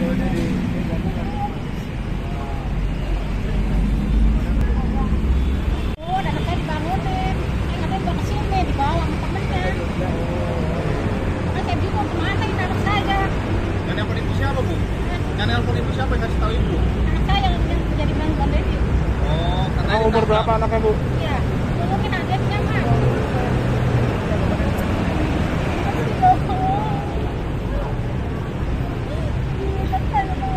Oh, dan saya dibangunin. Yang nelpon ibu siapa yang kasih tahu ibu? Anak saya yang, yang jadi ini. Oh, karena Emang umur berapa anaknya bu? Iya, mungkin adiknya mah. Masih bohong. Iya, saya bohong. Ji. ke Polres aja bu. Polres aja udah,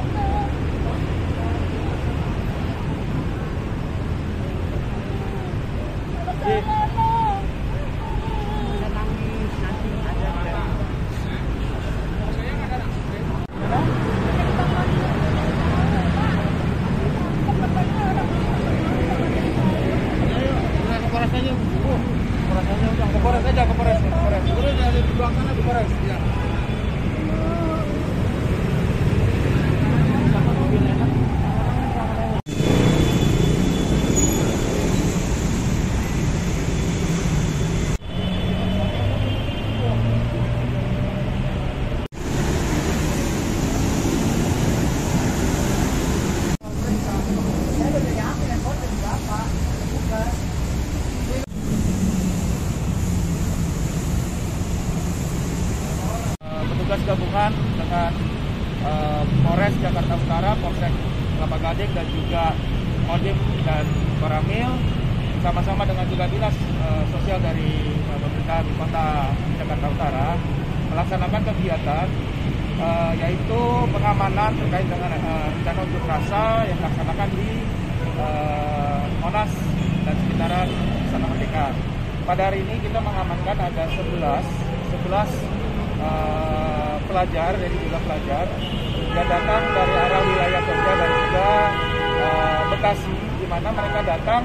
ke Polres aja, ke Polres, ke Polres. Terus ada di belakang sana di Polres. Ya. Petugas gabungan dengan eh, Polres Jakarta Utara, Polsek Kelapa Gading dan juga Kodim dan Koramil sama-sama dengan juga dinas eh, sosial dari eh, pemerintahan kota Jakarta Utara melaksanakan kegiatan eh, yaitu pengamanan terkait dengan eh, rencana unjuk rasa yang dilaksanakan di eh, Monas dan sekitaran Istana Merdeka. Pada hari ini kita mengamankan ada 11 11 eh, pelajar dari juga pelajar yang datang dari arah wilayah Jogja dan juga eh, Bekasi di mana mereka datang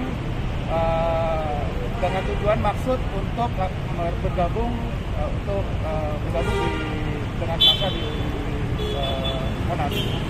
eh, dengan tujuan maksud untuk bergabung eh, untuk eh, bergabung di dengan masa di, Monas.